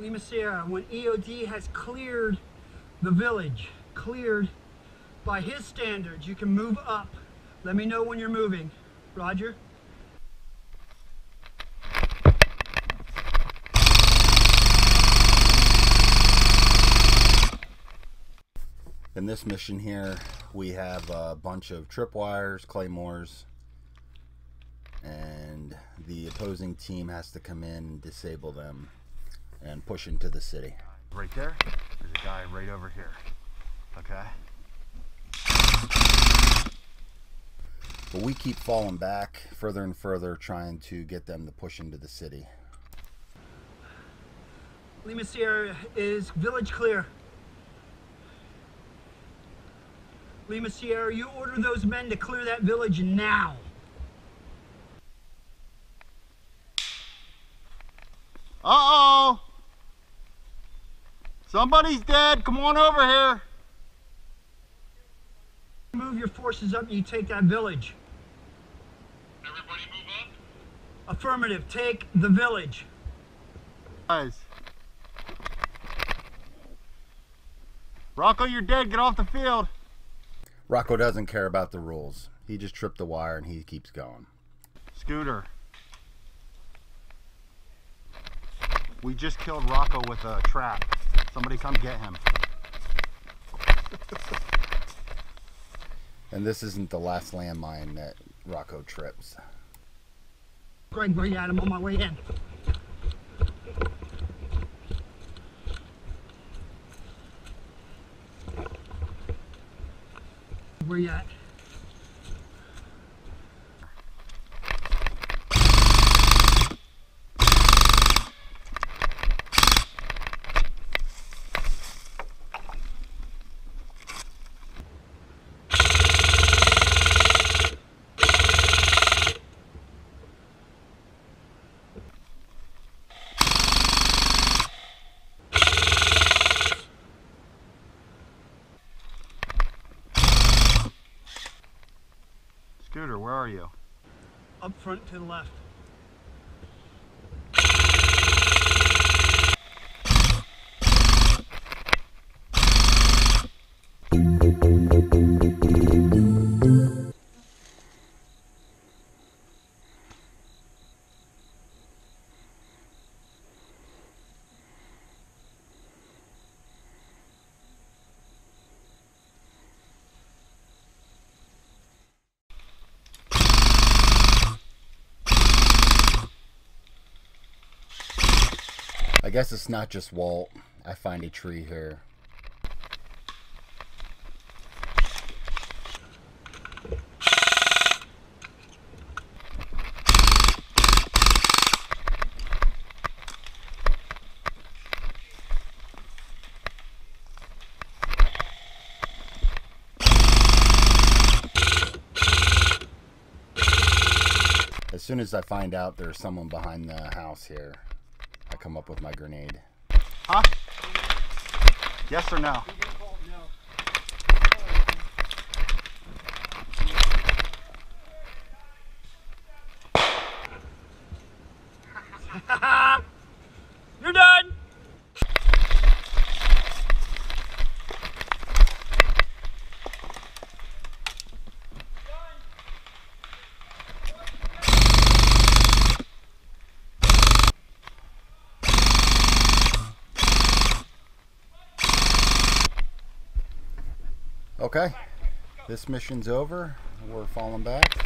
Lima Sierra, when EOD has cleared the village, cleared by his standards, you can move up. Let me know when you're moving. Roger? In this mission here, we have a bunch of tripwires, claymores, and the opposing team has to come in and disable them and push into the city. Right there, there's a guy right over here. Okay? But we keep falling back further and further trying to get them to push into the city. Lima Sierra is village clear. Lima Sierra, you order those men to clear that village now. Somebody's dead. Come on over here. Move your forces up and you take that village. Everybody move up. Affirmative, take the village. Guys. Rocco, you're dead. Get off the field. Rocco doesn't care about the rules. He just tripped the wire and he keeps going. Scooter. We just killed Rocco with a trap. Somebody come get him. And this isn't the last landmine that Rocco trips. Greg, bring at him on my way in. Where you at? Scooter, where are you? Up front to the left. I guess it's not just Walt. I find a tree here. As soon as I find out there's someone behind the house here, come up with my grenade. Huh? Yes or no? You're done! Okay, this mission's over. We're falling back.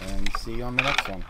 And see you on the next one.